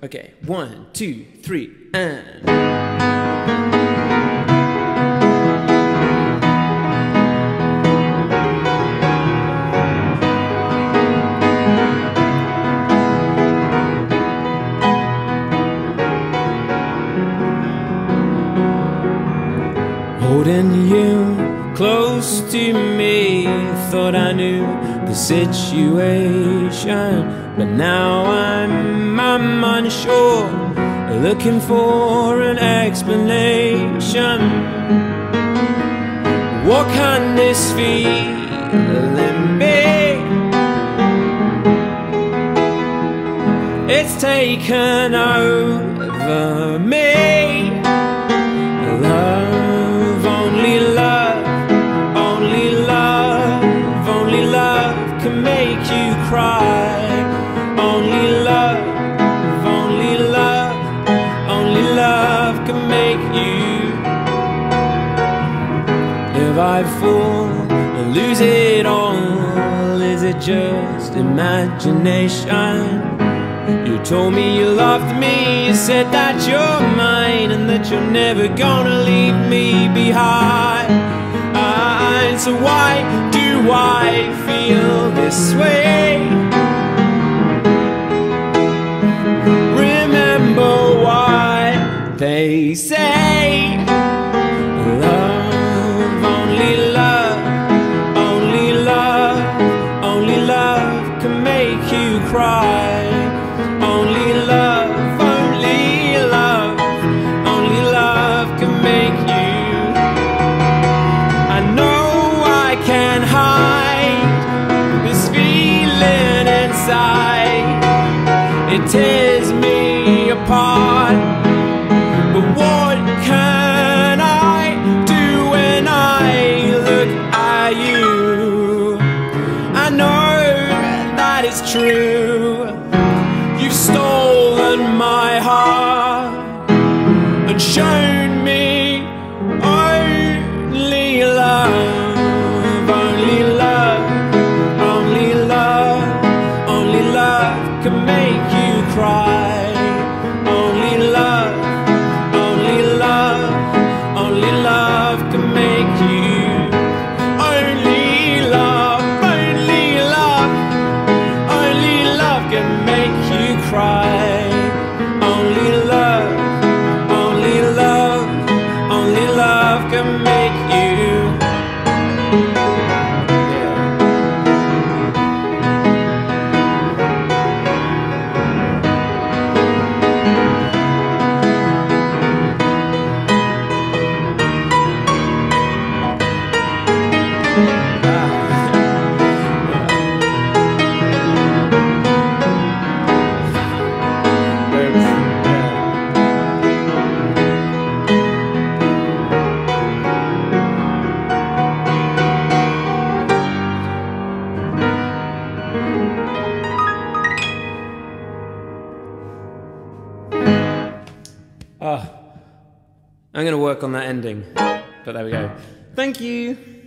Okay, one, two, three, and. Holding you close to me, thought I knew the situation, but now I'm, I'm unsure, looking for an explanation. What can this feeling be? It's taken over me. Love, only love, only love, only love can make you cry. Only love, only love, only love can make you. If I fall and lose it all, is it just imagination? You told me you loved me, you said that you're mine and that you're never gonna leave me behind. Ah, so why do they say. Love, only love, only love, only love can make you cry. Only love, only love, only love can make you. I know I can hide this feeling inside. It tears it's true. Ah, I'm gonna work on that ending, but there we go. Thank you.